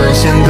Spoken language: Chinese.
我想